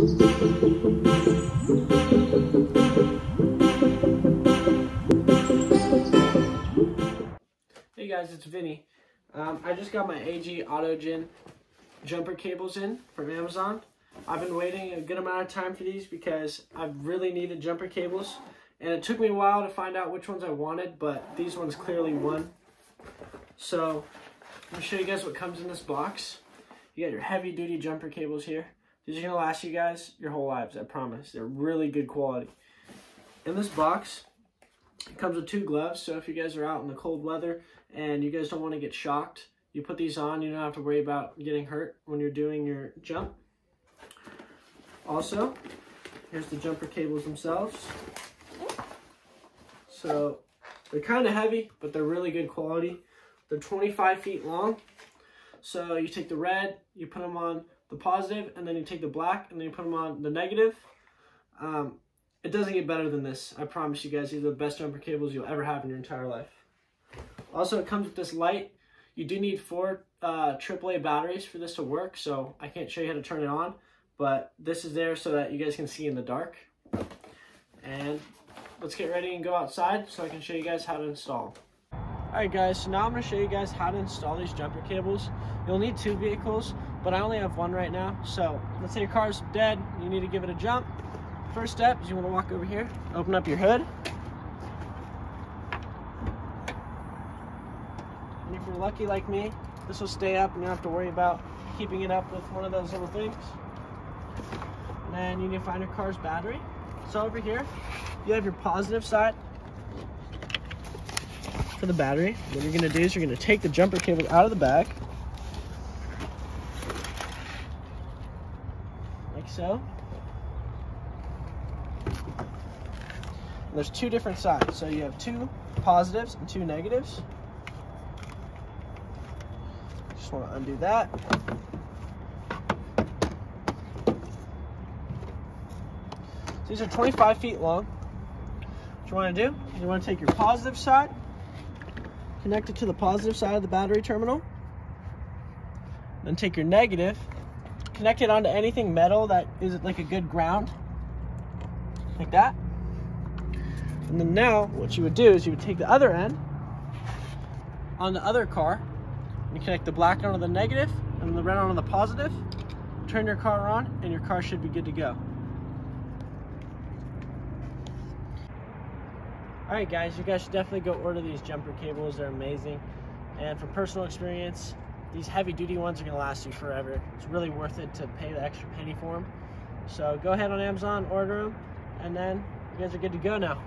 Hey guys, it's Vinny. Um, I just got my AG Autogen jumper cables in from Amazon. I've been waiting a good amount of time for these because I really needed jumper cables. And it took me a while to find out which ones I wanted, but these ones clearly won. So, I'm going to show you guys what comes in this box. You got your heavy duty jumper cables here. These are going to last you guys your whole lives, I promise. They're really good quality. In this box, it comes with two gloves, so if you guys are out in the cold weather and you guys don't want to get shocked, you put these on, you don't have to worry about getting hurt when you're doing your jump. Also, here's the jumper cables themselves. So they're kind of heavy, but they're really good quality. They're 25 feet long. So you take the red, you put them on the positive, and then you take the black, and then you put them on the negative. Um, it doesn't get better than this. I promise you guys, these are the best jumper cables you'll ever have in your entire life. Also, it comes with this light. You do need four uh, AAA batteries for this to work, so I can't show you how to turn it on, but this is there so that you guys can see in the dark. And let's get ready and go outside so I can show you guys how to install. Alright guys, so now I'm going to show you guys how to install these jumper cables. You'll need two vehicles, but I only have one right now. So let's say your car's dead, you need to give it a jump. First step is you want to walk over here, open up your hood. And if you're lucky like me, this will stay up and you don't have to worry about keeping it up with one of those little things. And then you need to find your car's battery. So over here, you have your positive side for the battery. What you're gonna do is you're gonna take the jumper cable out of the bag. Like so. And there's two different sides. So you have two positives and two negatives. Just wanna undo that. These are 25 feet long. What you want to do, you want to take your positive side, connect it to the positive side of the battery terminal, then take your negative, connect it onto anything metal that is like a good ground, like that. And then now, what you would do is you would take the other end on the other car, and you connect the black onto the negative and the red onto the positive, turn your car on, and your car should be good to go. All right, guys, you guys should definitely go order these jumper cables. They're amazing. And from personal experience, these heavy duty ones are gonna last you forever. It's really worth it to pay the extra penny for them. So go ahead on Amazon, order them, and then you guys are good to go now.